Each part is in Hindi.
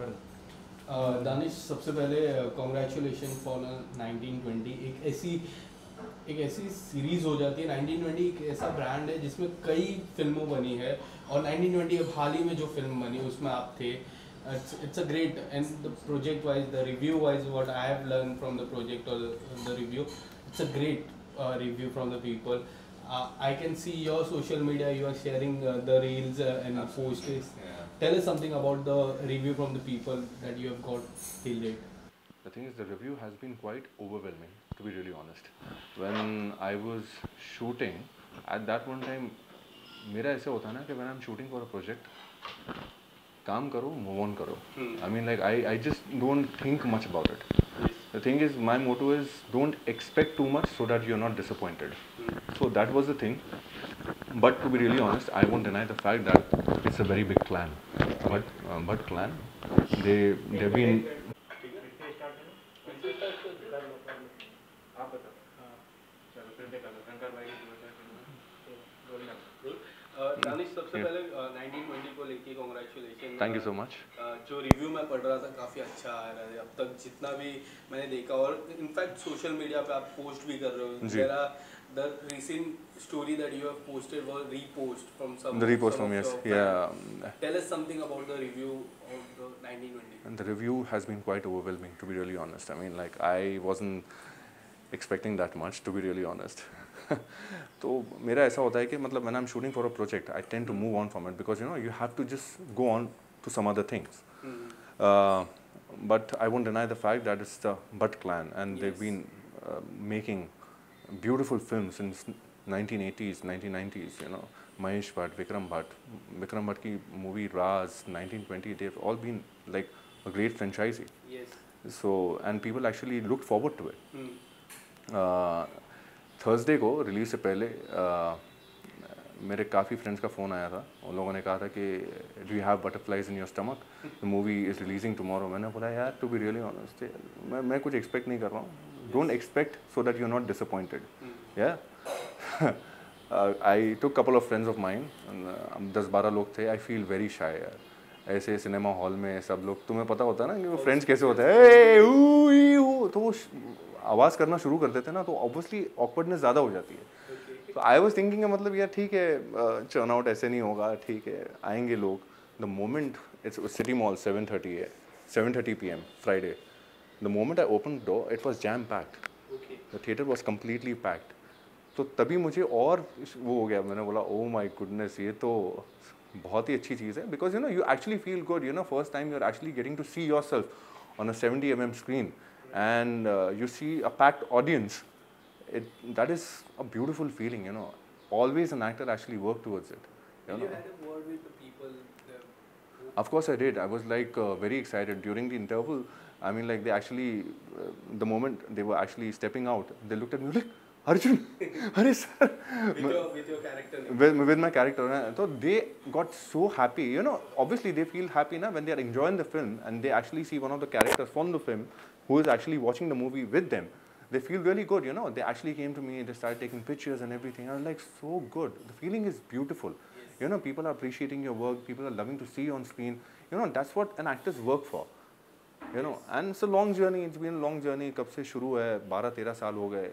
दानिश सबसे पहले कॉन्ग्रेचुलेशन फॉर 1920 एक ऐसी एक ऐसी सीरीज़ हो जाती है 1920 एक ऐसा ब्रांड है जिसमें कई फ़िल्मों बनी है और 1920 अब हाल ही में जो फ़िल्म बनी उसमें आप थे it's a great and the project wise the review wise what I have learn from the project और the review it's a great review from the people your social media. You are sharing uh, the reels uh, and posts. Yeah. Tell us something about the review from the people that you have got till date. The thing is, the review has been quite overwhelming, to be really honest. When I was shooting, at that one time, मेरा ऐसे होता है ना कि when I'm shooting for a project, काम करो, move on करो. I mean, like I, I just don't think much about it. The thing is, my motto is don't expect too much so that you're not disappointed. So that was the thing. But to be really honest, I won't deny the fact that it's a very big clan. But uh, but clan, they they've been Danish सबसे Yeah. पहले 1920 को लेके congratulation Thank you so much. जो रिव्यू मैं पढ़ रहा था काफ़ी अच्छा आ रहा है अब तक जितना भी मैंने देखा और इनफैक्ट सोशल मीडिया पे आप पोस्ट भी कर रहे हो जी। मेरा the recent story that you have posted was repost from some The repost some from of yes, your fans. yeah. Tell us something about the review of the 1920. And the review has been quite overwhelming, to be really honest. I mean, like I wasn't expecting that much, to be really honest. तो मेरा ऐसा होता है कि मतलब when I'm shooting for a project, I tend to move on from it because you know you have to just go on to some other things. Uh, but I won't deny the fact that it's the Butt clan, and they've Yes. been uh, making beautiful films since 1980s, 1990s. You know, Mahesh Bhatt, Vikram Bhatt, Vikram Bhatt ki movie Raz, 1920. They've all been like a great franchisee. Yes. So and people actually looked forward to it. Hmm. Thursday को रिलीज़ से पहले uh, मेरे काफ़ी फ्रेंड्स का फ़ोन आया था। उन लोगों ने कहा था कि do you have butterflies in your stomach the movie is releasing tomorrow मैंने बोला यार टू बी रियली ऑनेस्ट मैं मैं कुछ एक्सपेक्ट नहीं कर रहा हूँ। Don't expect so that you are not disappointed या I two couple of friends of mind दस बारह लोग थे। आई फील वेरी शाय यार। ऐसे सिनेमा हॉल में सब लोग तुम्हें पता होता है ना कि वो फ्रेंड्स कैसे होते हैं? तो आवाज़ करना शुरू कर देते हैं ना तो ऑब्वियसली ऑकवर्डनेस ज़्यादा हो जाती है। तो आई वॉज़ थिंकिंग मतलब यार ठीक है चर्न आउट ऐसे नहीं होगा ठीक है आएँगे लोग। The moment it's city mall seven thirty है seven thirty P M Friday the moment I open door it was jam packed the theatre was completely packed तो तभी मुझे और वो हो गया मैंने बोला ओ माई गुडनेस ये तो बहुत ही अच्छी चीज़ है। Because you know you actually feel good you know first time you are actually getting to see yourself on a seventy M M screen and uh, you see a packed audience, it, that is a beautiful feeling, you know. Always an actor actually worked towards it. You, you had a word with the people? The of course I did. I was like uh, very excited during the interval. I mean like they actually, uh, the moment they were actually stepping out, they looked at me like, Arjun, Hare sir. With your, with your character. With, with my character. Uh, so they got so happy. You know, obviously they feel happy na, when they are enjoying the film and they actually see one of the characters from the film who is actually watching the movie with them they feel really good you know they actually came to me they started taking pictures and everything i was like so good the feeling is beautiful you know people are appreciating your work people are loving to see you on screen you know that's what an actor's work for you know and it's a long journey it's been a long journey कब से शुरू है बारह तेरह साल हो गए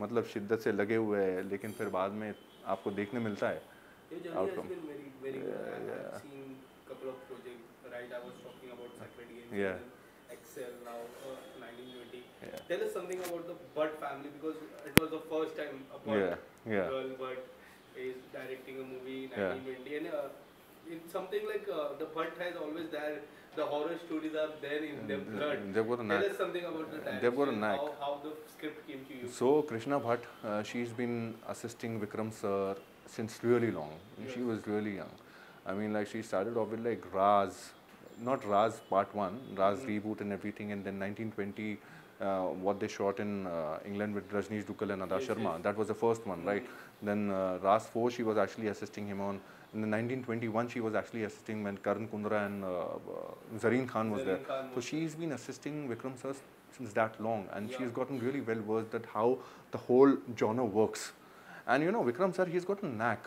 मतलब शिद्दत से लगे हुए हैं लेकिन फिर बाद में आपको देखने मिलता है Your journey has outcome. been very, very good. I yeah. have seen couple of projects, right? I was talking about Sacred Games, Yeah. Tell us something about the Butt family because it was the first time a Butt Yeah, yeah. girl Butt is directing a movie in Yeah. 1920, and uh, it's something like uh, the Butt has always there. The horror stories are there in their blood. they've got a Tell us something about the direction. They've got a knack. How, how the script came to you. So Krishna Bhatt, uh, she's been assisting Vikram sir since really long. She was really young. I mean, like she started off with like Raz, not Raz Part One, Raz reboot and everything, and then 1920, uh, what they shot in uh, England with Rajneesh Dukkal and Ada Yes, Sharma. yes. That was the first one, right? Then uh, Raz Four, she was actually assisting him on. In the 1921, she was actually assisting when Karan Kundra and uh, uh, Zareen Khan was Zareen there. Khan So was- she's been assisting Vikram sir since that long, and Yeah. she's gotten really well versed at how the whole genre works. And you know, Vikram sir, he's got a knack.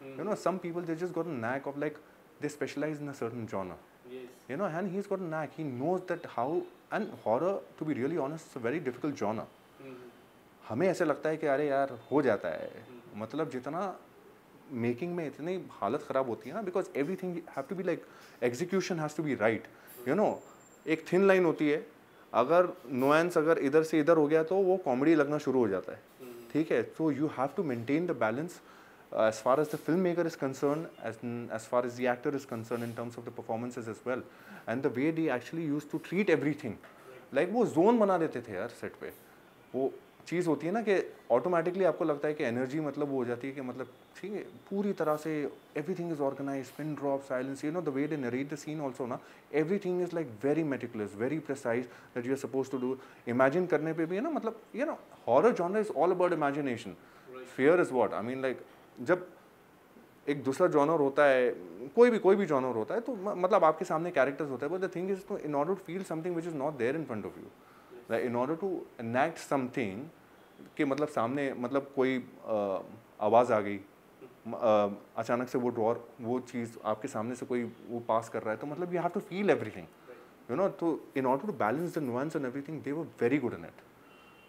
Hmm. You know, some people they just got a knack of like they specialize in a certain genre. Yes. you know, and he's got a knack. He knows that how and horror, to be really honest, is a very difficult genre. हमें ऐसे लगता है कि अरे यार हो जाता है। मतलब जितना मेकिंग में इतनी हालत ख़राब होती है ना because everything have to be like execution has to be right you know एक थिन लाइन होती है। अगर नोएंस अगर इधर से इधर हो गया तो वो कॉमेडी लगना शुरू हो जाता है। ठीक है? So you have to maintain the balance uh, as far as the filmmaker is concerned, as, as far as the actor is concerned in terms of the performances as well, and the way they actually used to treat everything. Like वो जोन बना देते थे यार सेट पे। वो चीज़ होती है ना कि ऑटोमेटिकली आपको लगता है कि एनर्जी मतलब वो हो जाती है कि मतलब ठीक है पूरी तरह से everything is organise pin drop silence you know the way they narrate the scene also ना everything is like very meticulous very precise that you are suppose to do imagine करने पे भी है ना मतलब you know horror genre is all about imagination fear is what I mean like जब एक दूसरा जॉनर होता है, कोई भी कोई भी जॉनर होता है तो मतलब आपके सामने कैरेक्टर्स होते हैं but the thing is to in order to feel something which is not there in front of you in order to enact something कि मतलब सामने मतलब कोई आवाज़ आ गई अचानक से वो ड्रॉर वो चीज़ आपके सामने से कोई वो पास कर रहा है तो मतलब you have to feel everything you know तो in order to balance the nuance and everything they were very good in it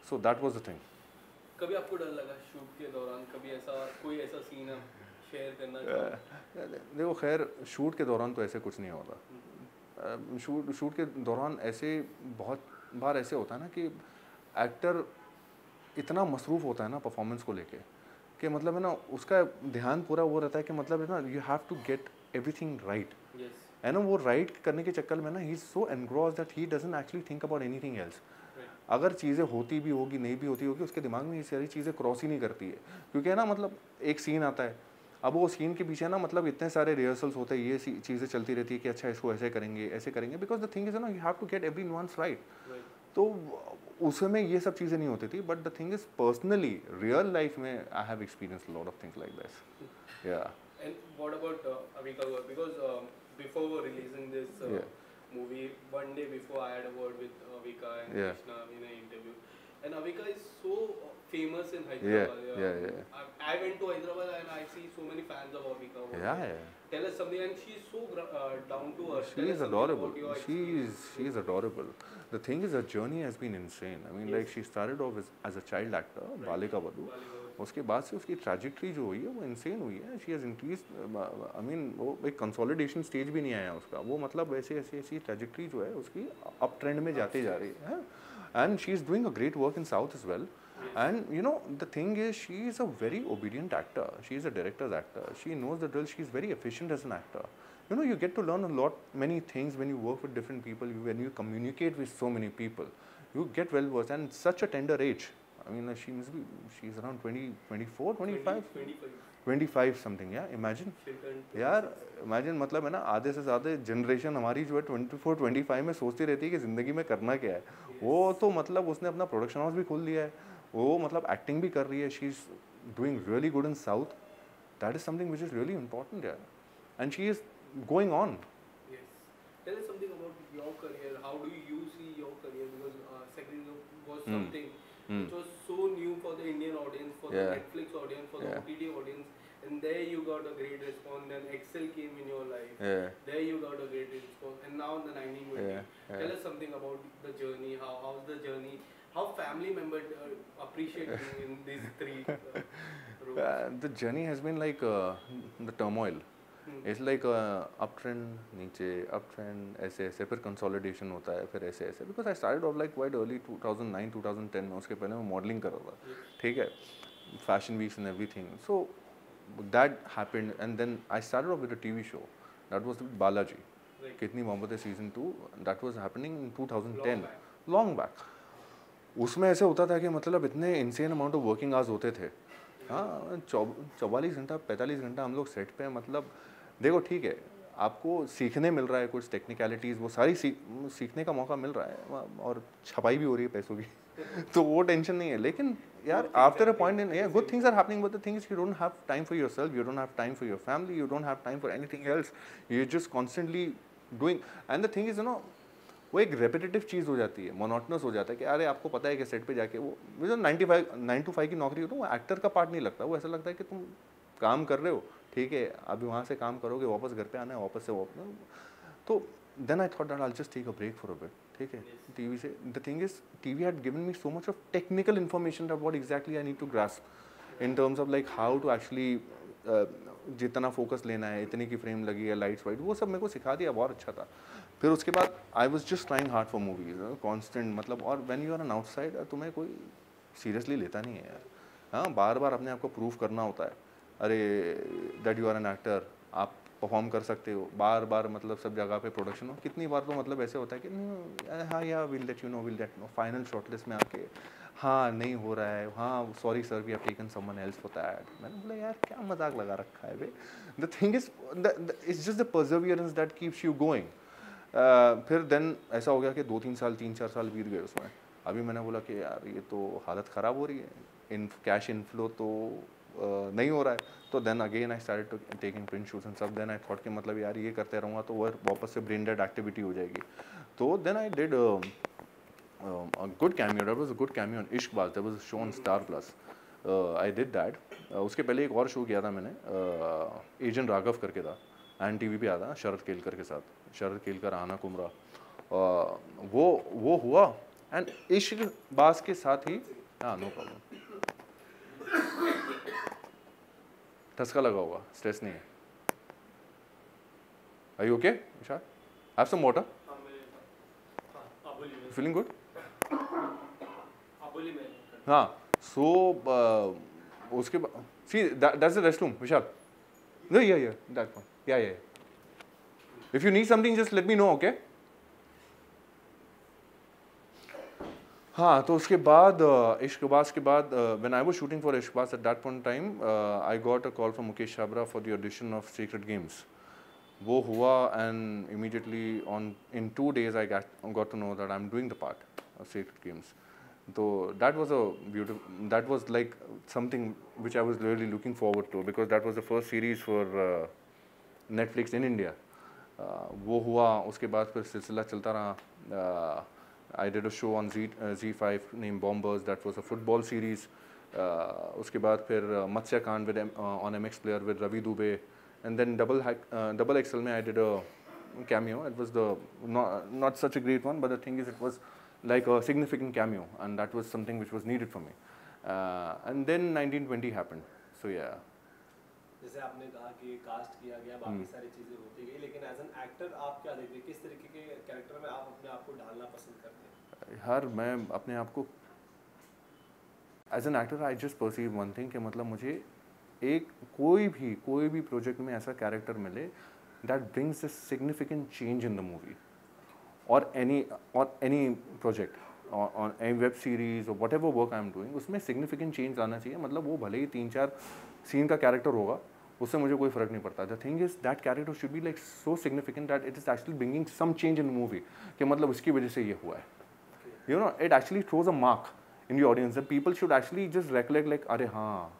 so that was the thing कभी आपको डर लगा शूट के दौरान? कभी ऐसा कोई ऐसा सीन है शेयर करना देखो खैर शूट के दौरान तो ऐसे कुछ नहीं होता। शूट शूट के दौरान ऐसे बहुत बार ऐसे होता है ना कि एक्टर इतना मसरूफ़ होता है ना परफॉर्मेंस को लेके कि मतलब है ना उसका ध्यान पूरा वो रहता है कि मतलब है ना you have to get everything right है ना वो राइट करने के चक्कर में ना he is so engross that he doesn't actually think about anything else अगर चीज़ें होती भी होगी नहीं भी होती होगी उसके दिमाग में ये सारी चीज़ें क्रॉस ही नहीं करती है। क्योंकि है ना मतलब एक सीन आता है। अब वो सीन के पीछे ना मतलब इतने सारे रिहर्सल्स होते हैं ये चीज़ें चलती रहती है कि अच्छा इसको ऐसे करेंगे ऐसे करेंगे। बिकॉज़ द थिंग इज़ ना you have to get every nuance right तो उसमें ये सब चीज़ें नहीं होती थी but the thing is personally real life में I have experience lot of things like this या And what about uh, Avika? Because uh, before releasing this uh, yeah. Movie, one day before I had a word with Avika and yeah. Krishna in an interview, and Avika is so famous in Hyderabad. Yeah, yeah, yeah. I, I went to Hyderabad and I see so many fans of Avika. Yeah, yeah. Tell us something, and she's so uh, down to earth. She is adorable. She is she is adorable. The thing is, her journey has been insane. I mean, yes. like she started off as, as a child actor, right. Balika Vadu. उसके बाद से उसकी ट्रेजिक्ट्री जो हुई है, वो इंसेन हुई है। She has increase I mean वो एक कंसोलिडेशन स्टेज भी नहीं आया उसका। वो मतलब ऐसे, ऐसी ऐसी ट्रेजिक्ट्री जो है, उसकी अप ट्रेंड में जाती जा रही है। And she is doing a great work in South as well and you know the thing is she is a very obedient actor she is a director's actor she knows the drill she is very efficient as an actor you know you get to learn a lot many things when you work with different people when you communicate with so many people you get well versed and such a tender age I mean, she must be, she's around 20, 24, 25? 25. 25 something या इमेजिन यार इमेजिन मतलब है ना आधे से ज़्यादा जनरेशन हमारी जो है 24 25 में सोचती रहती है कि ज़िंदगी में करना क्या है yes. वो तो मतलब उसने अपना प्रोडक्शन हाउस भी खोल लिया है वो मतलब एक्टिंग भी कर रही है she is doing really good in South that is something which is really important यार and she is going on Tell us something about your career. How do you see your career? Because uh, Second was Hmm. something Hmm. which was Indian audience, for Yeah. the Netflix audience, for Yeah. the OTT audience, and there you got a great response. Then Excel came in your life. Yeah. There you got a great response, and now in the 1920. Yeah, yeah. Tell us something about the journey. How how's the journey? How family members uh, appreciate you in these three uh, roles? Uh, the journey has been like uh, the turmoil. It's like up trend नीचे अप ट्रेंड ऐसे ऐसे फिर कंसोलिडेशन होता है फिर ऐसे ऐसे। Because I start off like quite early 2009 2010 में उसके पहले मैं मॉडलिंग कर रहा था। ठीक है? Fashion weeks and everything so that happened and then I started off with a TV show that was with Balaji Kitani Mohabbat Hai season two that was happening in 2010 back. Long back उसमें ऐसे होता था कि मतलब इतने insane amount of working hours होते थे। हाँ चौवालीस घंटा पैंतालीस घंटा हम लोग सेट पे मतलब देखो ठीक है आपको सीखने मिल रहा है कुछ टेक्निकलिटीज़ वो सारी सीख सीखने का मौका मिल रहा है और छपाई भी हो रही है पैसों की तो वो टेंशन नहीं है। लेकिन यार after a point in good things are happening but the thing is you don't have time for yourself you don't have time for your family you don't have time for anything else you just constantly doing and the thing is you know वो एक रेपिटेटिव चीज़ हो जाती है मोनोटनस हो जाता है कि अरे आपको पता है कि सेट पे जाके वो जो ninety five nine to five की नौकरी हो तो वो एक्टर का पार्ट नहीं लगता वो ऐसा लगता है कि तुम काम कर रहे हो ठीक है अभी वहाँ से काम करोगे वापस घर पे आना है वापस से वापस तो then I thought I'll just take a break for a bit. ठीक है टीवी से is TV had given me so much of technical information that what exactly I need to grasp in terms of like how to actually uh, जितना फोकस लेना है इतनी की फ्रेम लगी है लाइट्स वाइट वो सब मेरे को सिखा दिया बहुत अच्छा था। फिर उसके बाद I was just trying hard for movies constant मतलब और when you are an outside तुम्हें कोई सीरियसली लेता नहीं है यार। हाँ बार बार अपने आप को प्रूव करना होता है। अरे that you are an actor आप परफॉर्म कर सकते हो। बार बार मतलब सब जगह पे प्रोडक्शन हो। कितनी बार तो मतलब ऐसे होता है कि हाँ या we'll let you know we'll let know final shortlist में आके हाँ नहीं हो रहा है। हाँ sorry sir we have taken someone else for that मैंने बोला, यार, क्या मज़ाक लगा रखा है बे? The thing is it's just the perseverance that keeps you going फिर देन ऐसा हो गया कि दो तीन साल तीन चार साल बीत गए उसमें। अभी मैंने बोला कि, यार, ये तो हालत ख़राब हो रही है। इन कैश इनफ्लो तो नहीं हो रहा है तो then again I start to taking print shoes and सब देन आई थॉट कि मतलब यार ये करते रहूँगा तो वह वापस से ब्रेन डेड एक्टिविटी हो जाएगी तो then I did a good cameo. That was a good was a show on Star Plus. Uh, I did that. Uh, उसके पहले एक और शो किया था मैंने एजेंट राघव करके था एन टी वी पे था शरद केलकर के साथ शरद केलकर आना कुमरा वो वो हुआ एंड इश्क बास के साथ ही हाँ नो प्रॉब्लम ठसका लगा होगा स्ट्रेस नहीं है okay, Vishal? Have some water. Feeling good? हाँ सो uh, उसके बाद see that's the Vishal no yeah yeah that one yeah yeah if you need something just let me know okay हाँ तो उसके बाद इश्कबाज के बाद when I was shooting for Ishqbaaz at that point time I got a call from Mukesh Chhabra for the audition of Sacred Games वो हुआ and immediately on in two days I got to know that I am doing the part of Sacred Games तो that was a beautiful, that was like something which I was really looking forward to because that was the first series for uh, Netflix in India. Uh, वो हुआ उसके बाद फिर सिलसिला चलता रहा। I did a show on Zee Zee five name Bombers that was a football series उसके बाद फिर Matsya Kaand with on M X player with Ravi Dubey and then double double XL में I did a cameo it was the not, not such a great one but the thing is it was like a significant cameo, and that was something which was needed for me. Uh, and then 1920 happened. So yeah. जैसे आपने कहा कि कास्ट किया गया बाकी hmm. सारी चीज़ें होती गई लेकिन एज एन एक्टर आप क्या देखते हैं? किस तरीके के कैरेक्टर में आप अपने आप को ढालना पसंद करते हैं? हर मैं अपने आप को as an actor I just perceive one thing कि मतलब मुझे एक कोई भी कोई भी प्रोजेक्ट में ऐसा कैरेक्टर मिले that brings a significant change in the movie any or any project or on any web series or whatever work I am doing उसमें सिग्निफिकेंट चेंज आना चाहिए मतलब वो भले ही तीन चार सीन का कैरेक्टर होगा उससे मुझे कोई फ़र्क नहीं पड़ता। The thing is that character should be like so significant that it is actually bringing some change in movie कि मतलब उसकी वजह से ये हुआ है। You know it actually throws a mark in you audience the people should actually just recollect like अरे हाँ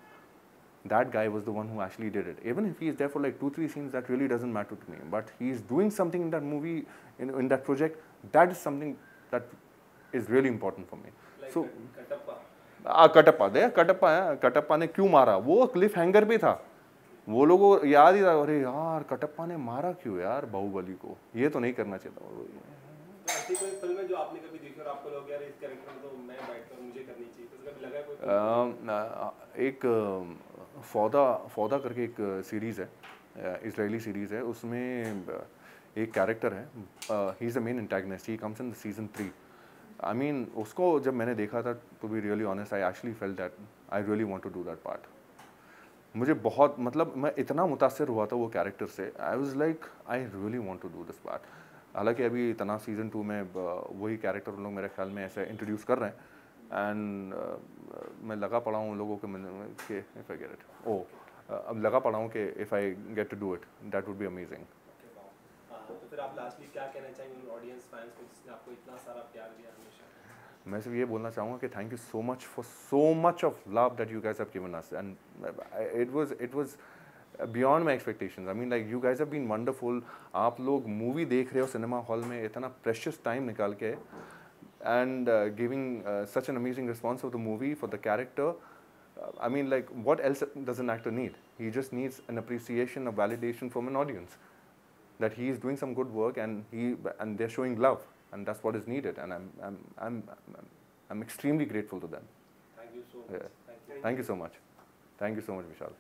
that guy was the one who actually did it even if he is there for like two three scenes that really doesn't matter to me but he is doing something in that movie in that project that is something that is really important for me so Kattappa Kattappa दे कटप्पा है कटप्पा ने क्यों मारा? वो क्लिफ हैंगर पे था। वो लोगों को याद ही था अरे यार कटप्पा ने मारा क्यों यार बाहुबली को? ये तो नहीं करना चाहिए था ऐसी कोई फ़िल्म जो आपने कभी देखी और आपको लगा यार इस कैरेक्टर में तो मैं बैठकर मुझे करनी चाहिए? तो कभी लगा कोई एक फौदा फौदा करके एक सीरीज़ है इसराइली सीरीज़ है। उसमें एक कैरेक्टर है he is the main antagonist he comes in the season three I mean उसको जब मैंने देखा था to be really honest I actually felt that I really want to do that part मुझे बहुत मतलब मैं इतना मुतासर हुआ था वो कैरेक्टर से। I was like I really want to do this part हालाँकि अभी तना सीज़न टू में वही कैरेक्टर उन लोग मेरे ख्याल में ऐसे इंट्रोड्यूस कर रहे हैं। एंड uh, मैं लगा पड़ा हूँ लोगों के के इफ़ आई गेट इट ओ अब लगा पड़ा हूँ कि if I get to do it that would be amazing मैं सिर्फ़ ये बोलना चाहूँगा कि thank you so much for so much of love that you guys have given us and it was it was beyond my expectation I mean like you guys have been wonderful आप लोग मूवी देख रहे हो सिनेमा हॉल में, इतना प्रेशियस टाइम निकाल के and giving such an amazing response of the movie for the character I mean like what else does an actor need he just needs an appreciation a validation for an audience that he is doing some good work and he and they are showing love and that's what is needed and I'm I'm I'm I'm, I'm extremely grateful to them. Thank you so much. Yeah. Thank you. Thank you so much. Thank you so much, Vishal.